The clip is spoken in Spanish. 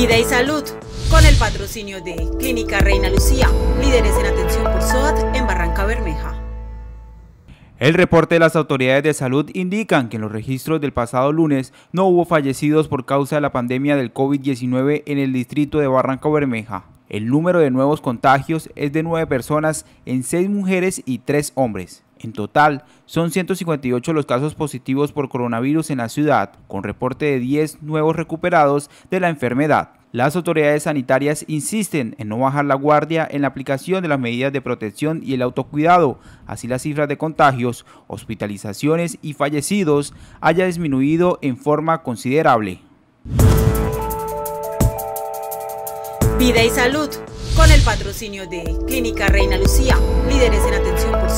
Vida y salud, con el patrocinio de Clínica Reina Lucía, líderes en atención por SOAT en Barranca Bermeja. El reporte de las autoridades de salud indican que en los registros del pasado lunes no hubo fallecidos por causa de la pandemia del COVID-19 en el distrito de Barranca Bermeja. El número de nuevos contagios es de 9 personas en 6 mujeres y 3 hombres. En total, son 158 los casos positivos por coronavirus en la ciudad, con reporte de 10 nuevos recuperados de la enfermedad. Las autoridades sanitarias insisten en no bajar la guardia en la aplicación de las medidas de protección y el autocuidado, así las cifras de contagios, hospitalizaciones y fallecidos haya disminuido en forma considerable. Vida y salud, con el patrocinio de Clínica Reina Lucía, líderes en atención por